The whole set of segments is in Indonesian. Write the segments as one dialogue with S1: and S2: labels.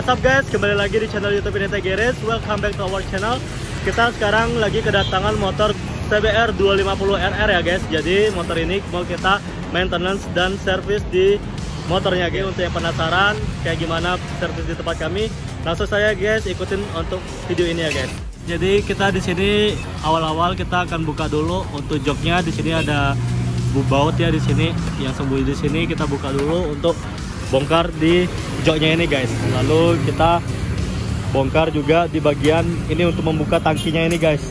S1: what's up guys? Kembali lagi di channel YouTube Inete Geres. Welcome back to our channel. Kita sekarang lagi kedatangan motor CBR 250 RR ya guys. Jadi motor ini mau kita maintenance dan service di motornya guys. Untuk yang penasaran kayak gimana service di tempat kami, langsung saya guys ikutin untuk video ini ya guys. Jadi kita di sini awal-awal kita akan buka dulu untuk joknya. Di sini ada bu baut ya di sini yang sembunyi di sini kita buka dulu untuk bongkar di joknya ini guys. Lalu kita bongkar juga di bagian ini untuk membuka tangkinya ini guys.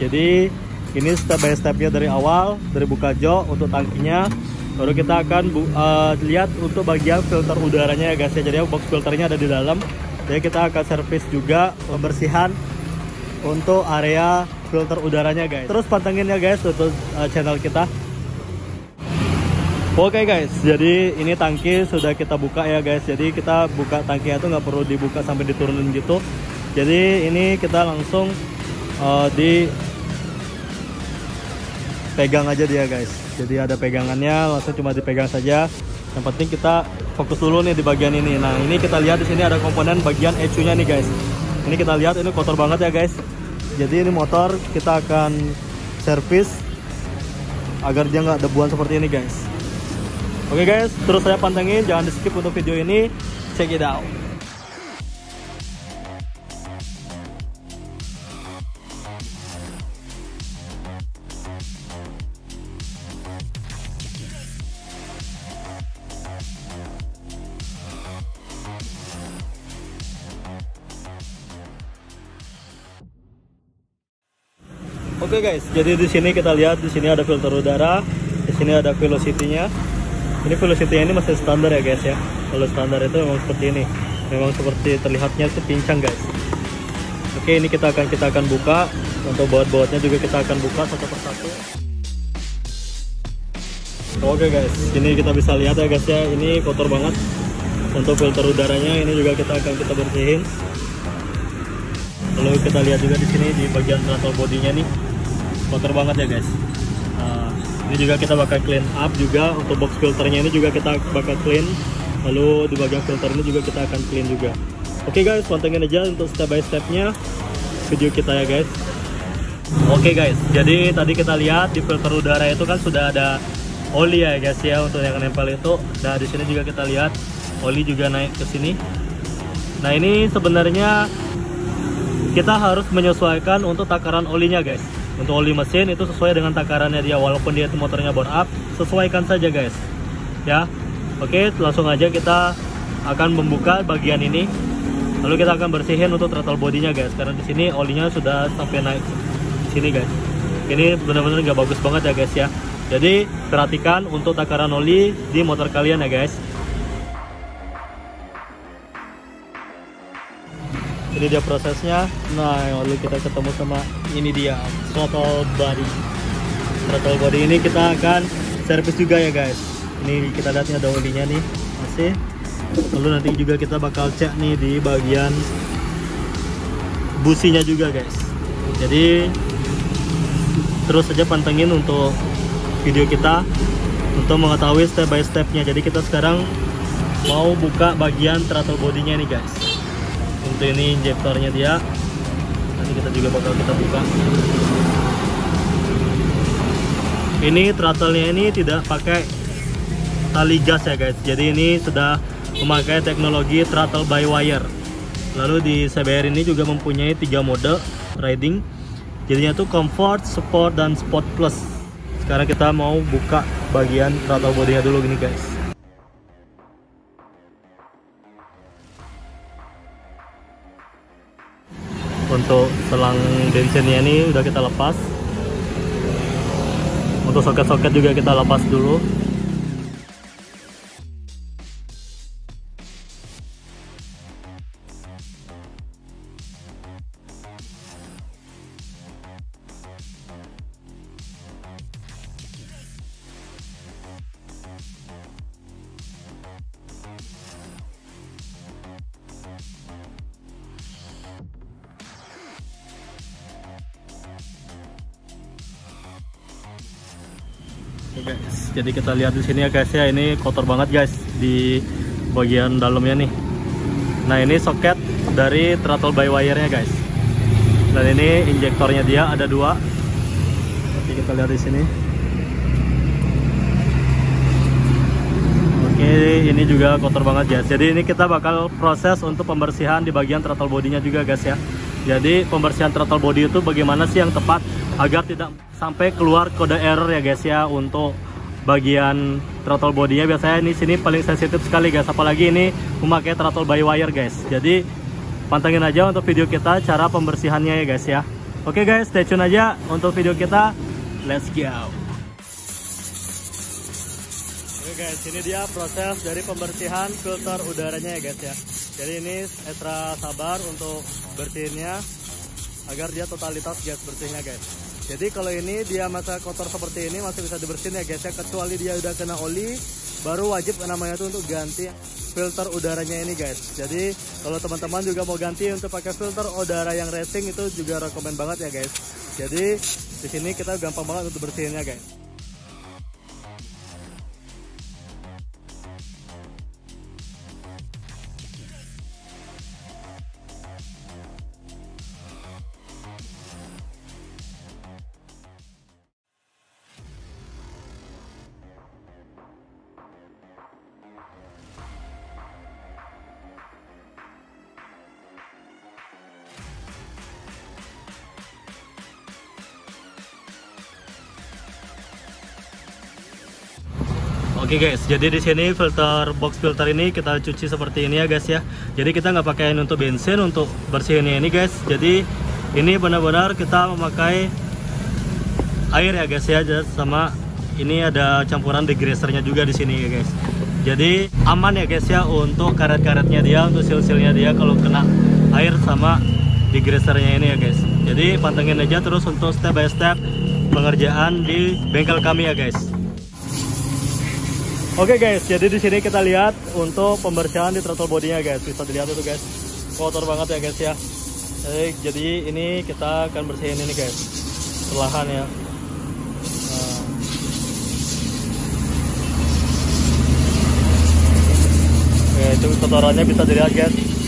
S1: Jadi ini step by stepnya dari awal dari buka jok untuk tangkinya. Baru kita akan uh, lihat untuk bagian filter udaranya ya guys. Ya jadi box filternya ada di dalam. Jadi kita akan servis juga pembersihan untuk area filter udaranya guys. Terus pantengin ya guys untuk uh, channel kita Oke okay guys, jadi ini tangki sudah kita buka ya guys. Jadi kita buka tangki itu nggak perlu dibuka sampai diturunin gitu. Jadi ini kita langsung uh, di pegang aja dia guys. Jadi ada pegangannya, langsung cuma dipegang saja. Yang penting kita fokus dulu nih di bagian ini. Nah ini kita lihat di sini ada komponen bagian ECU-nya nih guys. Ini kita lihat ini kotor banget ya guys. Jadi ini motor kita akan servis agar dia nggak debuan seperti ini guys. Oke okay guys, terus saya pantengin, jangan di skip untuk video ini. Check it out. Oke okay guys, jadi di sini kita lihat di sini ada filter udara, di sini ada velocity-nya ini velocity ini masih standar ya guys ya. Kalau standar itu memang seperti ini. Memang seperti terlihatnya itu pincang guys. Oke ini kita akan kita akan buka. Untuk baut-bautnya juga kita akan buka satu persatu. Oke guys. Ini kita bisa lihat ya guys ya. Ini kotor banget. Untuk filter udaranya ini juga kita akan kita bersihin. Lalu kita lihat juga di sini di bagian throttle bodinya nih. Kotor banget ya guys ini juga kita bakal clean up juga. Untuk box filternya ini juga kita bakal clean. Lalu di bagian filter ini juga kita akan clean juga. Oke okay guys pantengin aja untuk step by stepnya. Video kita ya guys. Oke okay guys. Jadi tadi kita lihat di filter udara itu kan sudah ada oli ya guys ya untuk yang nempel itu. Nah di sini juga kita lihat oli juga naik ke sini. Nah ini sebenarnya kita harus menyesuaikan untuk takaran olinya guys untuk oli mesin itu sesuai dengan takarannya dia walaupun dia itu motornya bore up sesuaikan saja guys. Ya. Oke langsung aja kita akan membuka bagian ini. Lalu kita akan bersihin untuk throttle bodinya guys karena di sini olinya sudah sampai naik sini guys. Ini benar-benar nggak bagus banget ya guys ya. Jadi perhatikan untuk takaran oli di motor kalian ya guys ini dia prosesnya. Nah lalu kita ketemu sama ini dia throttle body. Throttle body ini kita akan servis juga ya guys. Ini kita lihat ada olinya nih masih. Lalu nanti juga kita bakal cek nih di bagian businya juga guys. Jadi terus saja pantengin untuk video kita untuk mengetahui step by stepnya. Jadi kita sekarang mau buka bagian throttle bodinya nih guys untuk ini injektornya dia. Nanti kita juga bakal kita buka. Ini throttle-nya ini tidak pakai tali gas ya guys. Jadi ini sudah memakai teknologi throttle by wire. Lalu di CBR ini juga mempunyai tiga mode riding. Jadinya tuh comfort, sport, dan sport plus. Sekarang kita mau buka bagian throttle bodinya dulu gini guys untuk selang bensinnya ini udah kita lepas. Untuk soket-soket juga kita lepas dulu guys jadi kita lihat di sini ya guys ya ini kotor banget guys di bagian dalamnya nih Nah ini soket dari throttle by wire-nya guys. Dan ini injektornya dia ada dua. Nanti kita lihat di sini. Oke, ini juga kotor banget guys. Jadi ini kita bakal proses untuk pembersihan di bagian throttle bodinya juga guys ya. Jadi pembersihan throttle body itu bagaimana sih yang tepat agar tidak sampai keluar kode error ya guys ya untuk bagian throttle bodinya biasanya ini sini paling sensitif sekali guys. Apalagi ini memakai throttle by wire guys. Jadi pantengin aja untuk video kita cara pembersihannya ya guys ya. Oke guys stay tune aja untuk video kita. Let's go. Oke guys ini dia proses dari pembersihan filter udaranya ya guys ya. Jadi ini extra sabar untuk bersihinnya agar dia totalitas gas bersihnya guys. Jadi kalau ini dia masa kotor seperti ini masih bisa dibersihin ya guys ya. Kecuali dia udah kena oli baru wajib namanya itu untuk ganti filter udaranya ini guys. Jadi kalau teman-teman juga mau ganti untuk pakai filter udara yang racing itu juga rekomend banget ya guys. Jadi di sini kita gampang banget untuk bersihinnya guys Oke okay guys, jadi di sini filter box filter ini kita cuci seperti ini ya guys ya. Jadi kita nggak pakai untuk bensin untuk bersihinnya ini guys. Jadi ini benar-benar kita memakai air ya guys ya, sama ini ada campuran degreasernya juga di sini ya guys. Jadi aman ya guys ya untuk karet-karetnya dia, untuk sil-silnya dia kalau kena air sama degreasernya ini ya guys. Jadi pantengin aja terus untuk step by step pengerjaan di bengkel kami ya guys. Oke okay guys, jadi di sini kita lihat untuk pembersihan di throttle bodinya guys. Bisa dilihat itu guys, kotor banget ya guys ya. Jadi, jadi ini kita akan bersihin ini guys, perlahan ya. Nah. Oke, itu kotorannya bisa dilihat guys.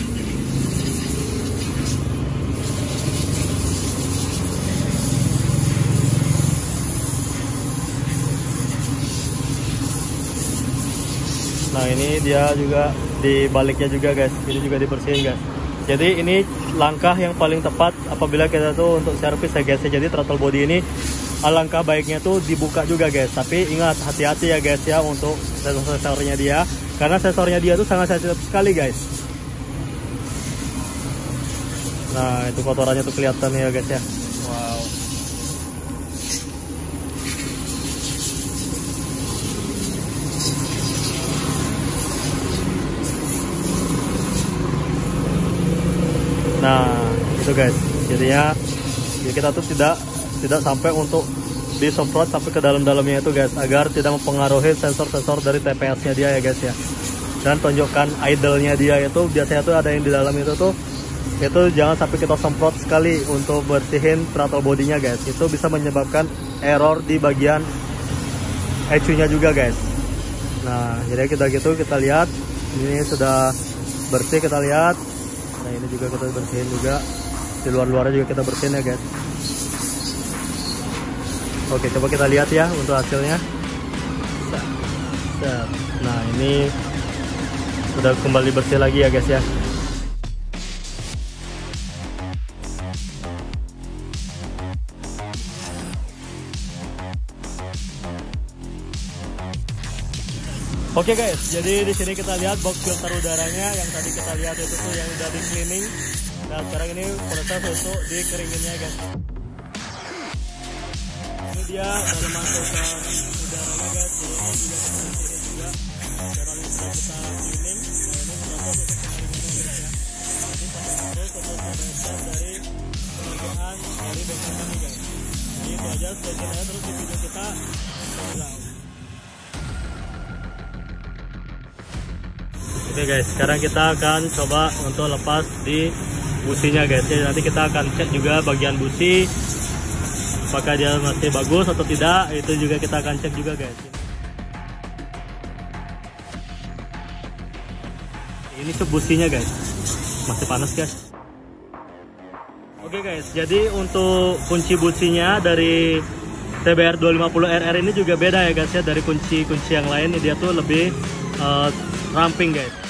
S1: Nah ini dia juga di baliknya juga guys, ini juga dibersihin guys. Jadi ini langkah yang paling tepat apabila kita tuh untuk servis ya guys. Jadi throttle body ini alangkah baiknya tuh dibuka juga guys. Tapi ingat hati-hati ya guys ya untuk sensor-sensornya dia, karena sensornya dia tuh sangat sensitif sekali guys. Nah itu kotorannya tuh kelihatan ya guys ya. Nah itu guys. Jadinya ya kita tuh tidak tidak sampai untuk disemprot sampai ke dalam-dalamnya itu guys. Agar tidak mempengaruhi sensor-sensor dari TPS-nya dia ya guys ya. Dan tunjukkan idle-nya dia itu biasanya tuh ada yang di dalam itu tuh itu jangan sampai kita semprot sekali untuk bersihin throttle bodinya guys. Itu bisa menyebabkan error di bagian ECU-nya juga guys. Nah jadi kita gitu kita lihat. Ini sudah bersih kita lihat nah ini juga kita bersihin juga. Di luar-luarnya juga kita bersihin ya guys. Oke coba kita lihat ya untuk hasilnya. Nah ini sudah kembali bersih lagi ya guys ya Oke okay guys, jadi di sini kita lihat box filter udaranya yang tadi kita lihat itu tuh yang udah di cleaning. Nah sekarang ini proses untuk dikeringinnya guys. Ini dia dari masukkan udaranya guys, jadi ini juga kita bersihin juga. Ini sudah kita cleaning. Nah ini proses untuk pengeringannya guys ya. Jadi terus untuk proses dari pengerjaan dari bengkel kami guys. Jadi itu aja, stay terus di video kita. Sampai Oke guys, sekarang kita akan coba untuk lepas di businya guys. Jadi nanti kita akan cek juga bagian busi apakah dia masih bagus atau tidak. Itu juga kita akan cek juga guys. Ini sub businya guys. masih panas guys. Oke guys, jadi untuk kunci bucinya dari TBR 250 RR ini juga beda ya guys ya dari kunci-kunci yang lain. Dia tuh lebih uh, ramping guys.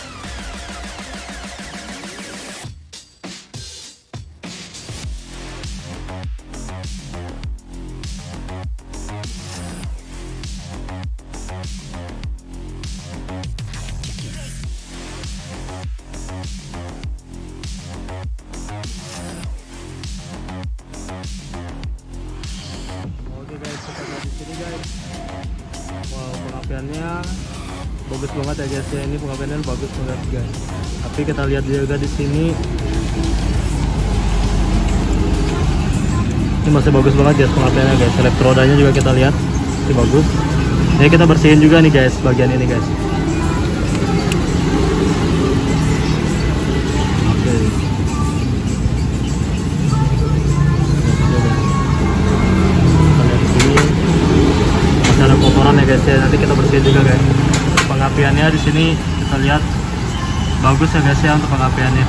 S1: Kita lihat di sini guys. Wow, pengapiannya bagus banget ya guys ya. Ini pengapiannya bagus banget guys. Tapi kita lihat juga di sini. Ini masih bagus banget guys pengapiannya guys. Elektrodanya juga kita lihat masih bagus. Ini kita bersihin juga nih guys bagian ini guys. Guys ya. Nanti kita bersihin juga guys. Pengapiannya di sini kita lihat bagus ya guys ya untuk pengapiannya.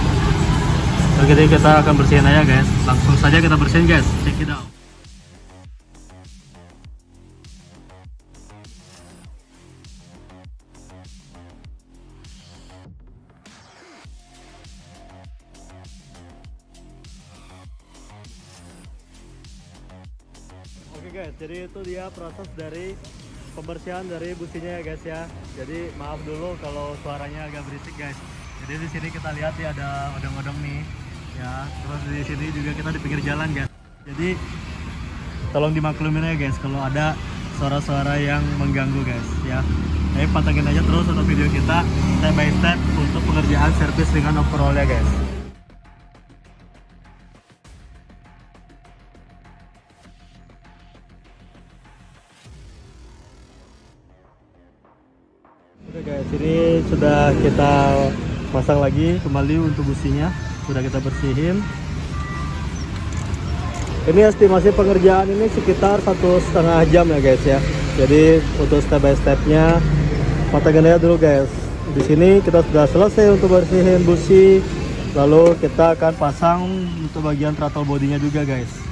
S1: Oke, jadi kita akan bersihin aja guys. Langsung saja kita bersihin guys. Check it out. Oke guys, jadi itu dia proses dari pembersihan dari businya ya guys ya. Jadi maaf dulu kalau suaranya agak berisik guys. Jadi di sini kita lihat ya ada odong-odong nih, ya. Terus di sini juga kita di pinggir jalan guys. Jadi tolong dimaklumin ya guys kalau ada suara-suara yang mengganggu guys ya. Jadi pantengin aja terus untuk video kita step by step untuk pengerjaan servis dengan overhaul ya guys. Oke guys, ini sudah kita pasang lagi kembali untuk businya, sudah kita bersihin. Ini estimasi pengerjaan ini sekitar satu setengah jam ya guys ya. Jadi untuk step by stepnya, pantengin aja dulu guys. Di sini kita sudah selesai untuk bersihin busi, lalu kita akan pasang untuk bagian throttle bodinya juga guys.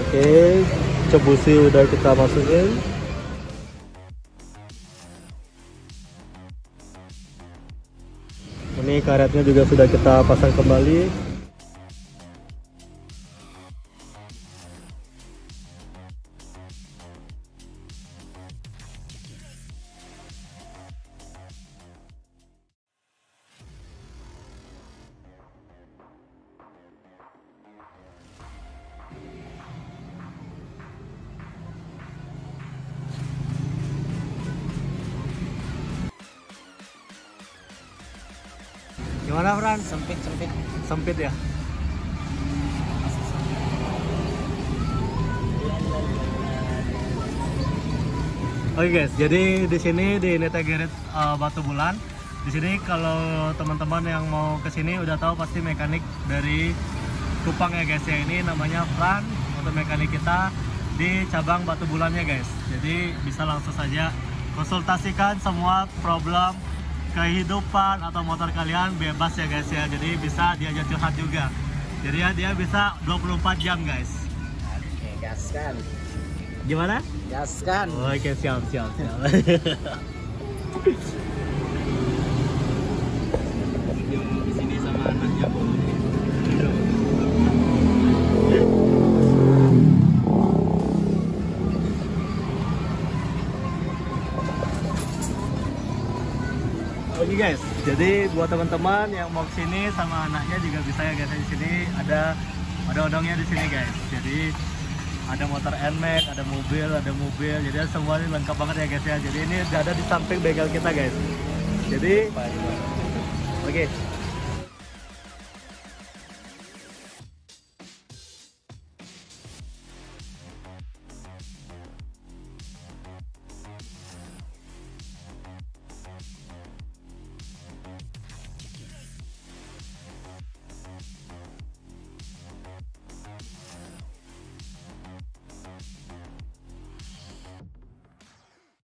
S1: Oke, cep busi udah kita masukin. Ini karetnya juga sudah kita pasang kembali. Gimana Fran?
S2: sempit sempit
S1: Sempit ya? Oke guys, jadi di sini di Neta Garage uh, Batu Bulan. Di sini kalau teman-teman yang mau ke sini udah tahu pasti mekanik dari Kupang ya guys ya. Ini namanya Fran untuk mekanik kita di cabang Batu Bulannya guys. Jadi bisa langsung saja konsultasikan semua problem kehidupan atau motor kalian bebas ya guys ya. Jadi bisa diajak curhat juga. Jadi ya dia bisa 24 jam guys.
S2: oke gaskan
S1: Gimana?
S2: gaskan
S1: Oke siap siap siap. jadi buat teman-teman yang mau ke sini sama anaknya juga bisa ya guys di sini ada ada odongnya di sini guys. Jadi ada motor NMAX, ada mobil, ada mobil, jadi semua ini lengkap banget ya guys ya. Jadi ini ada di samping bengkel kita guys. Jadi oke,